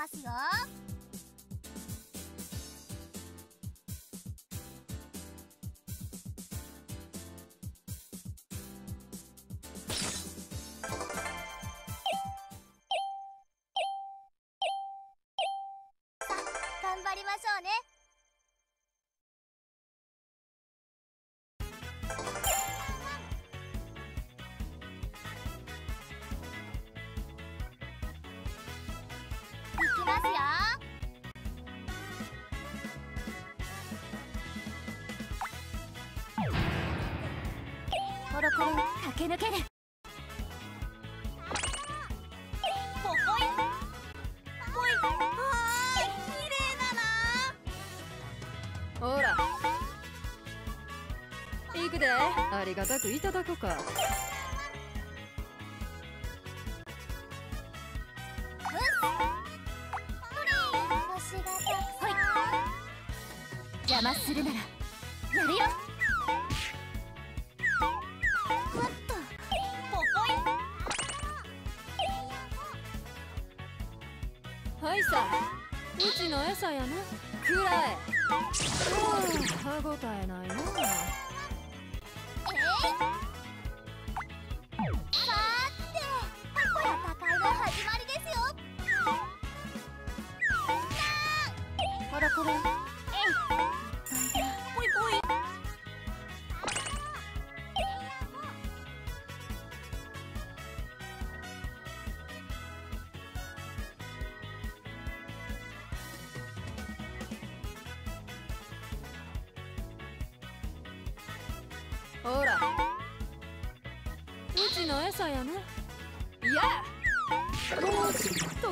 ますよ。さ頑張りましょうね。ほら。行くで。ありがたくいただこうか。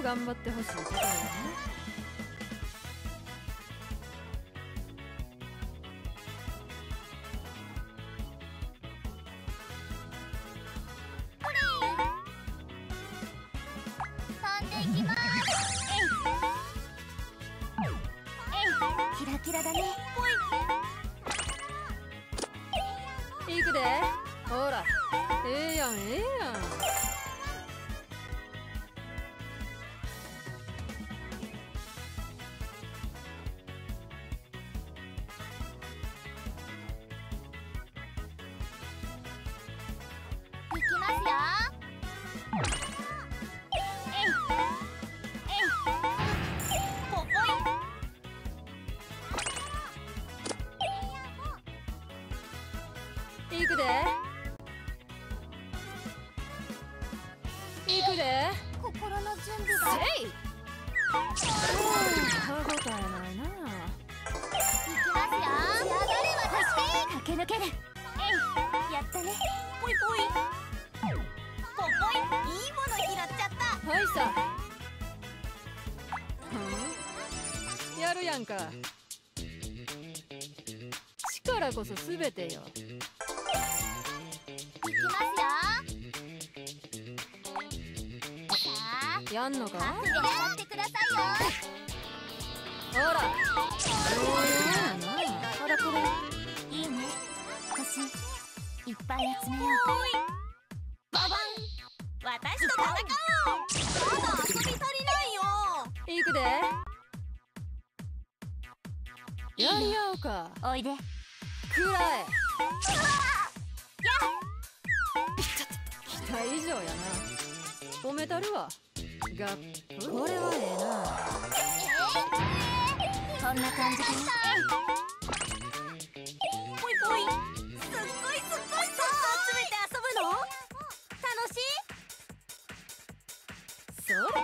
頑張ってほしい。ところやな飛んでいきますえいえいキラキラだねぽい行くでほらええやんええやんくで行くで心の準備がせい歯ごたえないないきますよ上がれ私駆け抜けるえいやったねぽいぽいぽぽいいいもの拾っちゃったはいさんやるやんか力こそ全てよいきますよやんのか？ってくださいよほらそうなコロコロいいね。星いっぱい集めよう。ババン。私と戦おう。まだ遊び足りないよ行くで。やり合おうか。おいで。くらえや。期待以上やな。褒めたるわがこれはええなこんな感じかなぽいぽいすっごいすっごいさ集めて遊ぶの？楽しい？それ。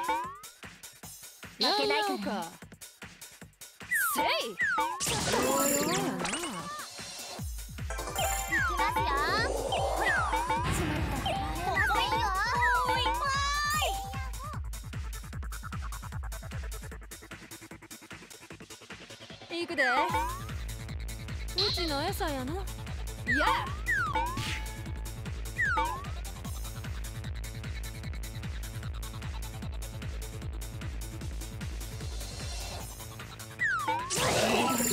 やり合おうかせいなきますよ。ほいしまったいよぽい行くで。うちの餌やな。いや。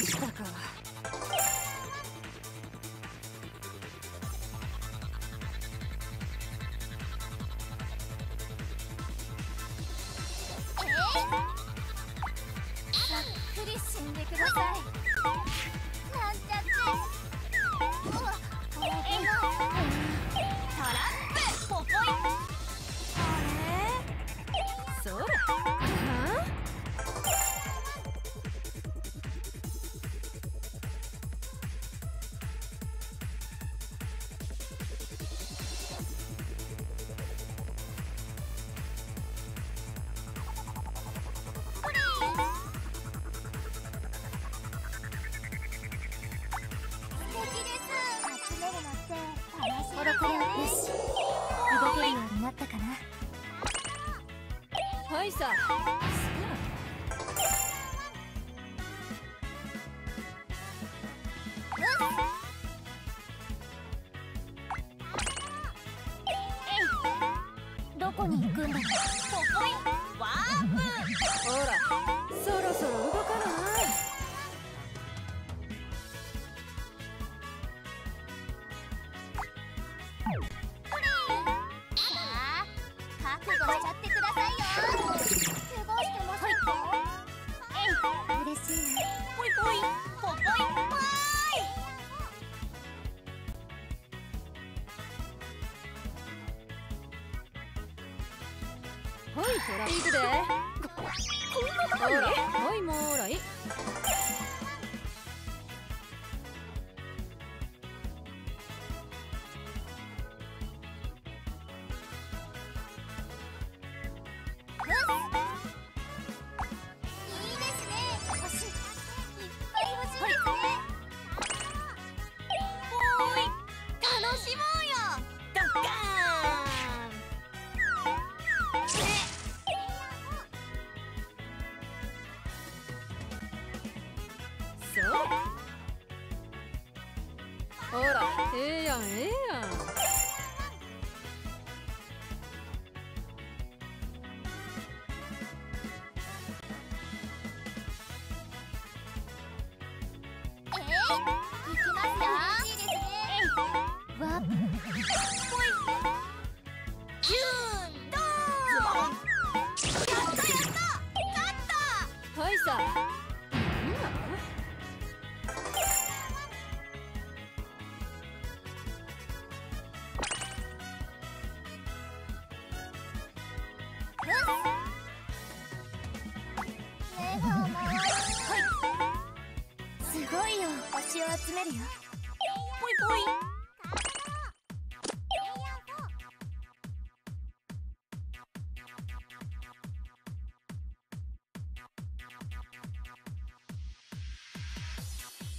したか。えはい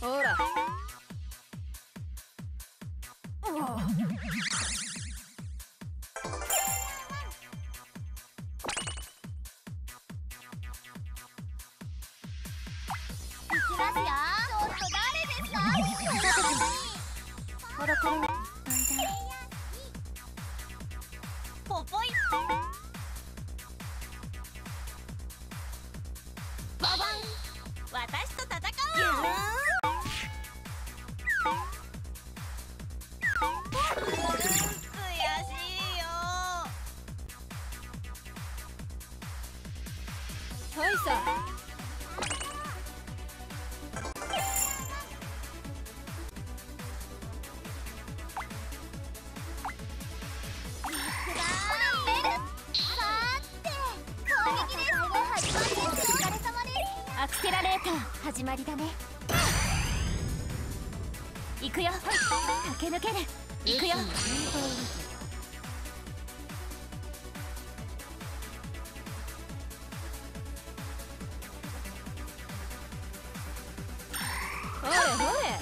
ほら。ほれほれ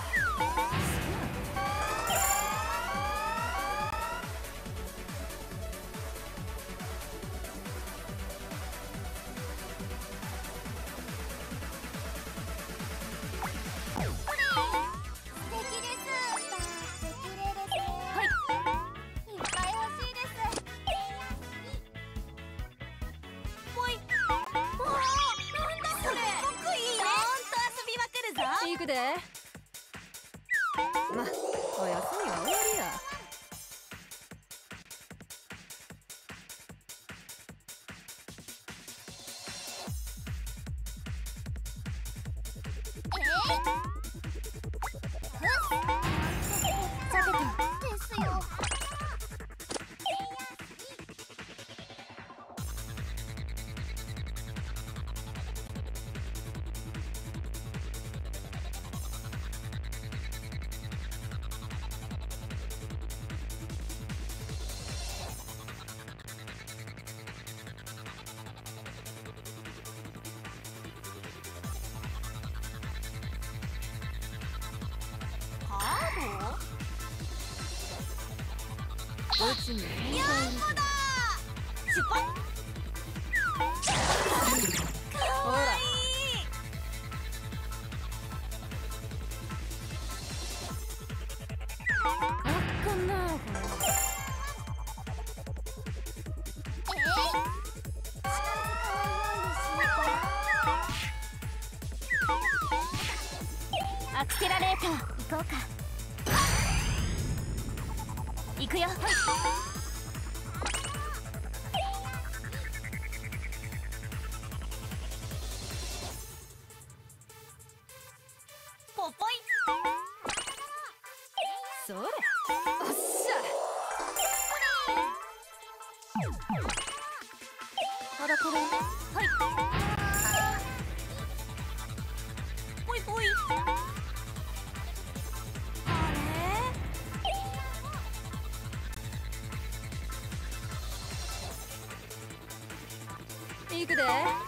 Sim. ニャン出だこれはい。いい。あれいくで。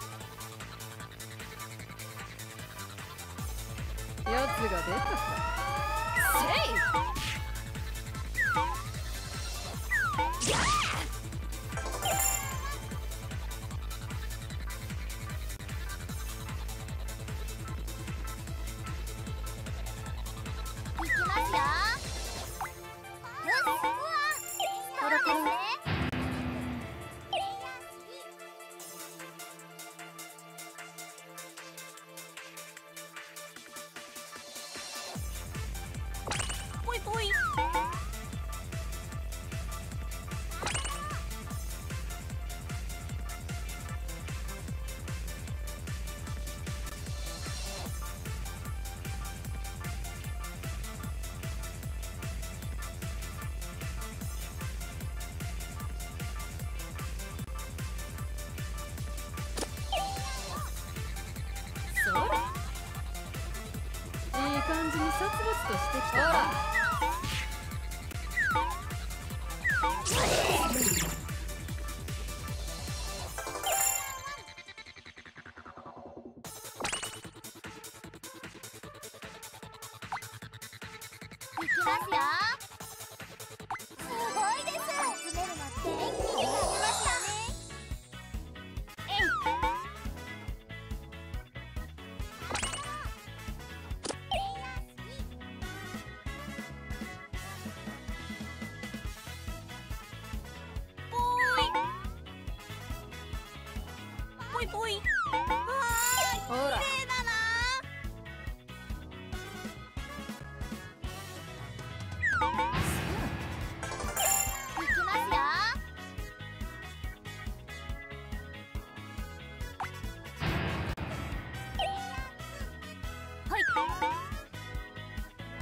じに殺伐としてきた。ほら。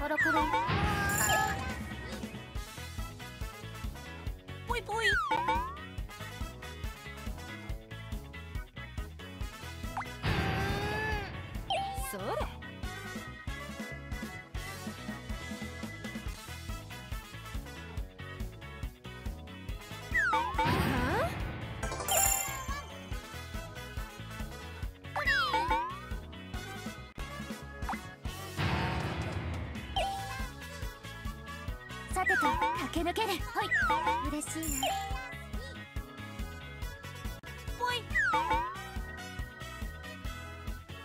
コロコロ。抜ける。ほい。嬉しいな。ぽい。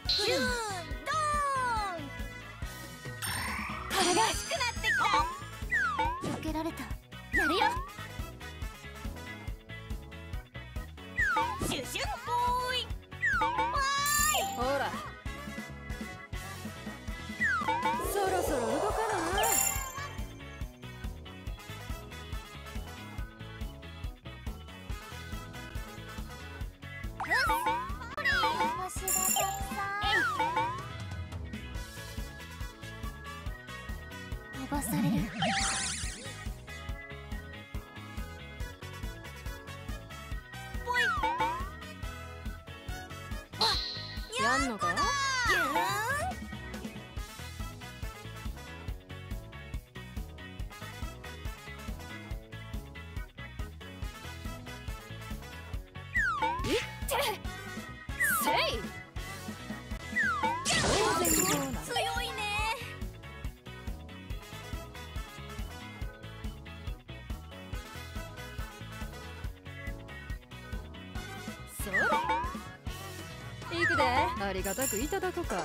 シュー飛ばされる。行くで。ありがたくいただこうか。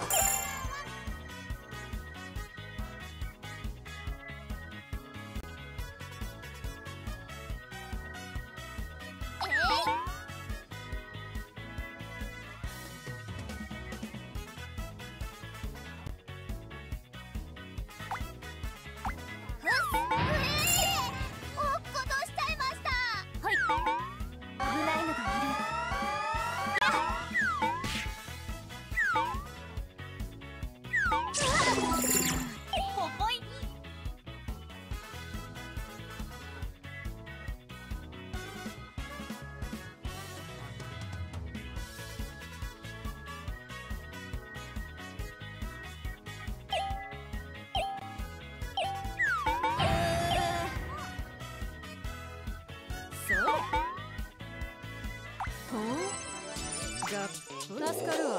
助かるわ。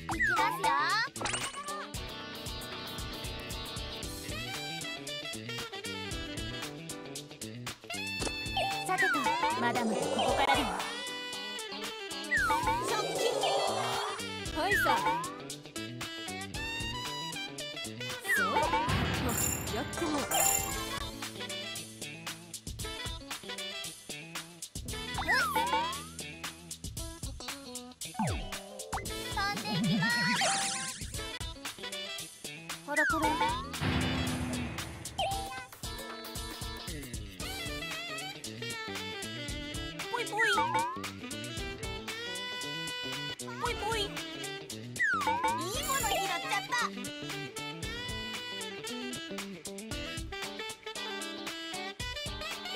いきますよ。さてとまだまだここからだよショッキン。はいさやっても飛ん。でいきますコロコロぽいぽいぽいぽいいいもの拾っちゃった。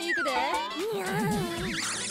行くで。